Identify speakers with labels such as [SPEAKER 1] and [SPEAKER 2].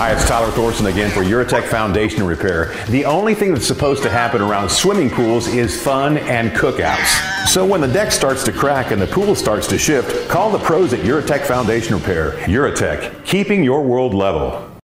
[SPEAKER 1] Hi, it's Tyler Thorson again for Uretek Foundation Repair. The only thing that's supposed to happen around swimming pools is fun and cookouts. So when the deck starts to crack and the pool starts to shift, call the pros at Uretek Foundation Repair. Uretek, keeping your world level.